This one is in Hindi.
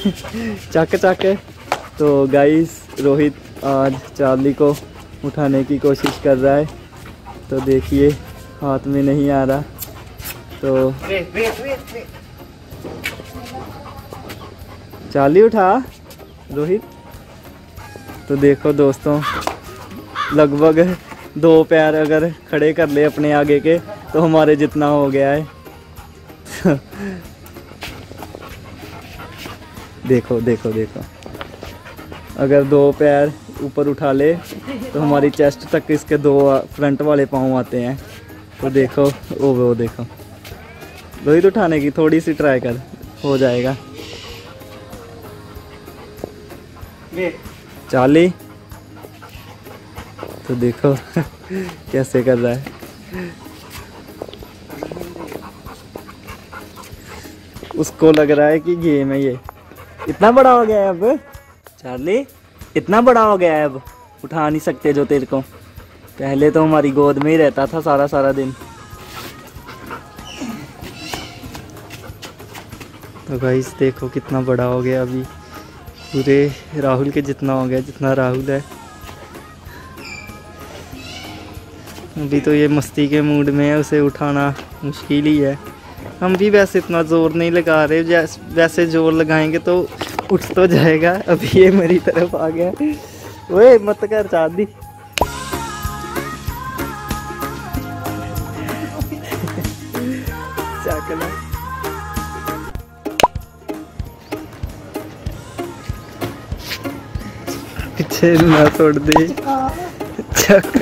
चक चक तो गाइस रोहित आज चार्ली को उठाने की कोशिश कर रहा है। तो देखिए, हाथ में नहीं आ रहा। तो चार्ली उठा, रोहित। तो देखो दोस्तों, लगभग दो पैर अगर खड़े कर ले अपने आगे के तो हमारे जितना हो गया है। देखो देखो देखो। अगर दो पैर ऊपर उठा ले तो हमारी चेस्ट तक इसके दो फ्रंट वाले पाँव आते हैं। तो देखो ओ वो देखो। रोहित उठाने की थोड़ी सी ट्राई कर, हो जाएगा। चाली। तो देखो, कैसे कर रहा है। उसको लग रहा है कि गेम है ये। इतना बड़ा हो गया है अब। चार्ली, इतना बड़ा हो गया है अब। उठा नहीं सकते जो तेरे को। पहले तो हमारी गोद में ही रहता था सारा सारा दिन। तो भाई देखो कितना बड़ा हो गया अभी। पूरे राहुल के जितना हो गया, जितना राहुल है। अभी तो ये मस्ती के मूड में है, उसे उठाना मुश्किल ही है। हम भी वैसे इतना ज़ोर नहीं लगा रहे जैस वैसे ज़ोर लगाएँगे तो उठ तो जाएगा। अभी ये मेरी तरफ़ आ गया। ओए मत कर चांदी। पीछे ना छोड़ दे। चक